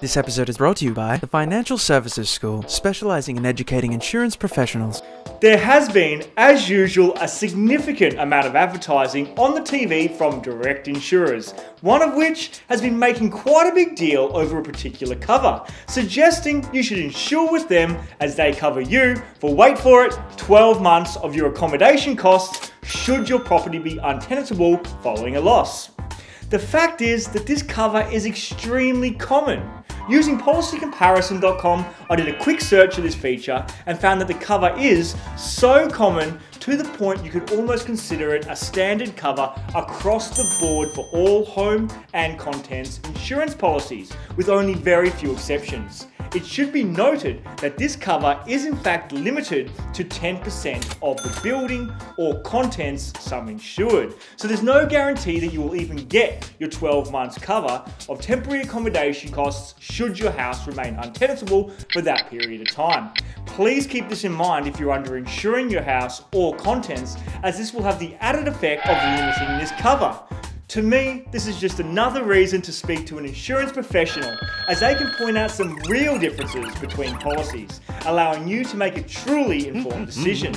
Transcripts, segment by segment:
This episode is brought to you by the Financial Services School, specializing in educating insurance professionals. There has been, as usual, a significant amount of advertising on the TV from direct insurers, one of which has been making quite a big deal over a particular cover, suggesting you should insure with them as they cover you for, wait for it, 12 months of your accommodation costs should your property be untenantable following a loss. The fact is that this cover is extremely common. Using policycomparison.com, I did a quick search of this feature and found that the cover is so common to the point you could almost consider it a standard cover across the board for all home and contents insurance policies, with only very few exceptions. It should be noted that this cover is in fact limited to 10% of the building or contents sum insured. So there's no guarantee that you will even get your 12 months cover of temporary accommodation costs should your house remain untenantable for that period of time. Please keep this in mind if you're under insuring your house or contents as this will have the added effect of limiting this cover. To me, this is just another reason to speak to an insurance professional as they can point out some real differences between policies, allowing you to make a truly informed mm-hmm. decision.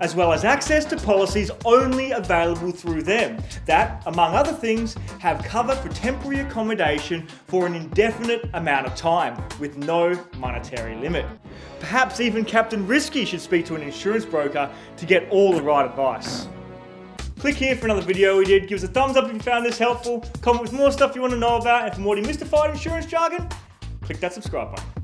As well as access to policies only available through them, that, among other things, have cover for temporary accommodation for an indefinite amount of time with no monetary limit. Perhaps even Captain Risky should speak to an insurance broker to get all the right advice. Click here for another video we did. Give us a thumbs up if you found this helpful. Comment with more stuff you want to know about. And for more demystified insurance jargon, click that subscribe button.